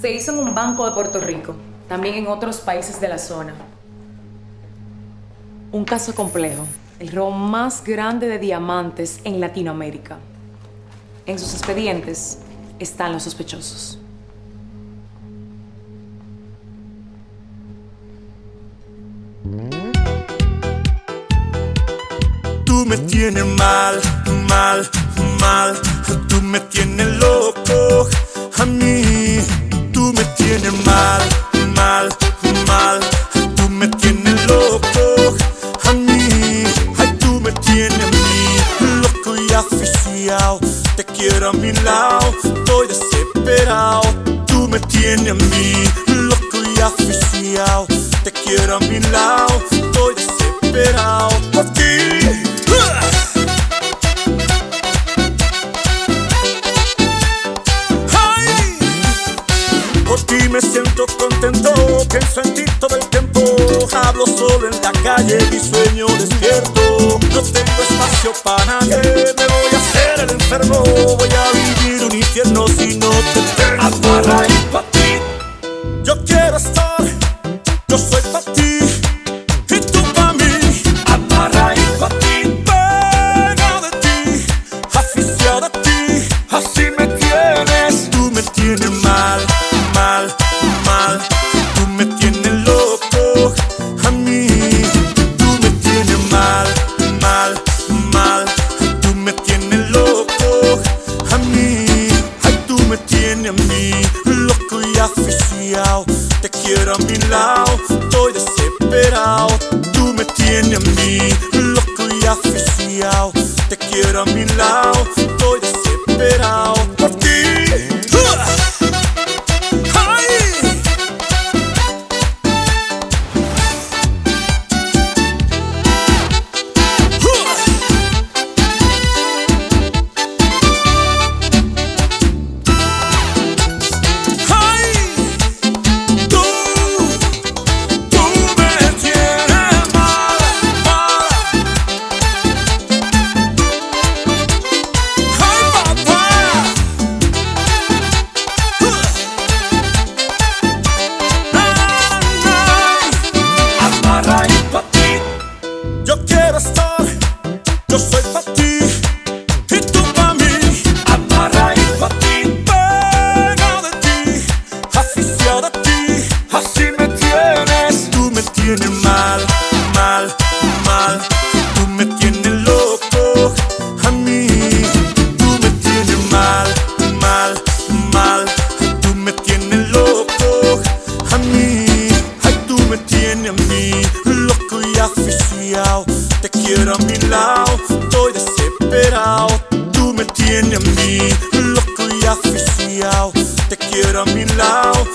se hizo en un banco de Puerto Rico, también en otros países de la zona. Un caso complejo, el robo más grande de diamantes en Latinoamérica. En sus expedientes están los sospechosos. Tú me tienes mal, mal, mal. Tú me tienes loco. Te quiero a mi lado, estoy desesperado. Tú me tienes a mí, loco y aficiado. Te quiero a mi lado, estoy desesperado por ti. Me siento contento, pienso en ti todo el tiempo. Hablo solo en la calle y sueño despierto. No tengo espacio para nadie, me voy a así me mí, loco y aficiado. Te quiero a mi lado, estoy desesperado. Tú me tienes a mí, loco y aficiado. Te quiero a mi lado, envenenado, estoy desesperado. Tú me tienes a mí, loco y asfixiado. Te quiero a mi lado,